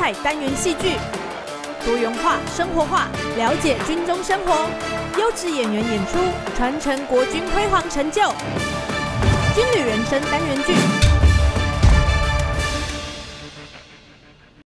彩单元戏剧，多元化、生活化，了解军中生活，优质演员演出，传承国军辉煌成就。军旅人生单元剧。